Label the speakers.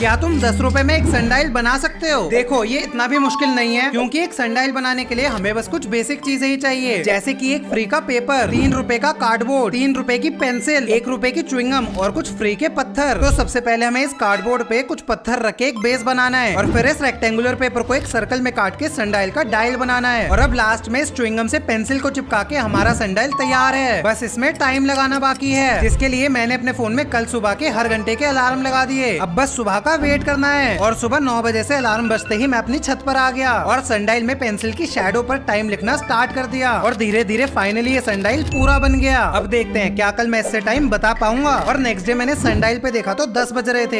Speaker 1: क्या तुम दस रूपए में एक संडाइल बना सकते हो? देखो, ये इतना भी मुश्किल नहीं है, क्योंकि एक संडाइल बनाने के लिए हमें बस कुछ बेसिक चीज़ें ही चाहिए। जैसे कि एक फ्री का पेपर तीन रूपए का कार्डबोर्ड तीन रूपए की पेंसिल एक रूपए की च्विंगम और कुछ फ्री के पत्थर। तो सबसे पहले हमें इस कार्डबोर्ड पे कुछ पत्थर रख एक बेस बनाना है और फिर इस रेक्टेंगुलर पेपर को एक सर्कल में काट के संडाइल का डायल बनाना है। और अब लास्ट में इस च्विंगम से पेंसिल को चिपका के हमारा संडाइल तैयार है। बस इसमें टाइम लगाना बाकी है, जिसके लिए मैंने अपने फ़ोन में कल सुबह के हर घंटे के अलार्म लगा दिए। अब बस सुबह का वेट करना है। और सुबह नौ बजे से अलार्म बजते ही मैं अपनी छत पर आ गया और सनडाइल में पेंसिल की शेडो पर टाइम लिखना स्टार्ट कर दिया और धीरे धीरे फाइनली ये सनडाइल पूरा बन गया। अब देखते हैं क्या कल मैं इससे टाइम बता पाऊँगा। और नेक्स्ट डे मैंने सनडाइल पे देखा तो दस बज रहे थे।